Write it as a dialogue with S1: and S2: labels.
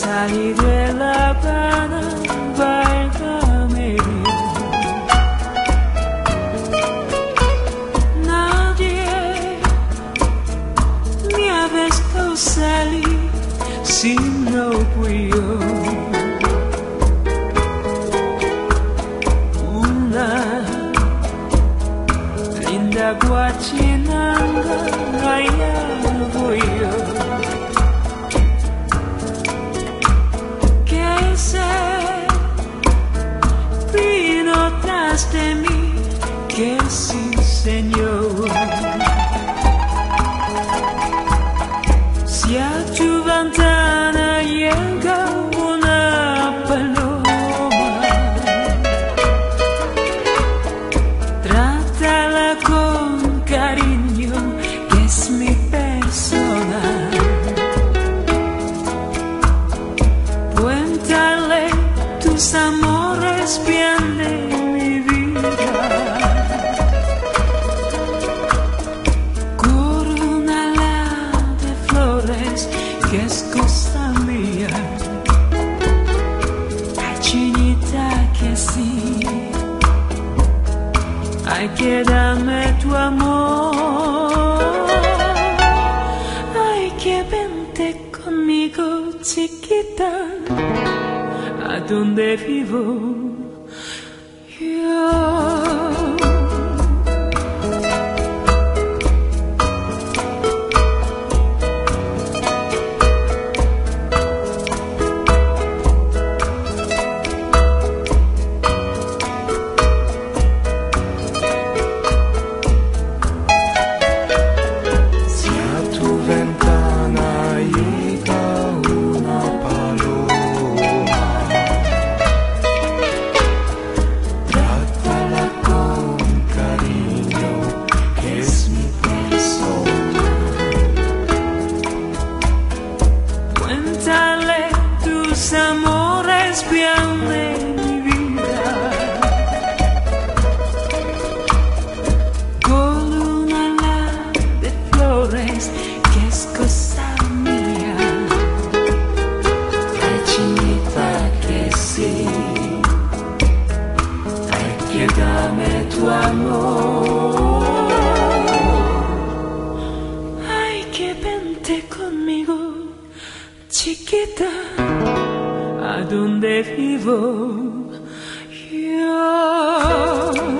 S1: salir de la me Nadie me ha visto salir si no fui yo. Una linda guachinanga allá. De mí, que sí, Señor. Es cosa mía. Ay, chinita, que sí. Ay, que dame tu amor. Ay, que vente conmigo, chiquita, a donde vivo yo. Dame tu amor. Ay, que vente conmigo, chiquita, a donde vivo yo.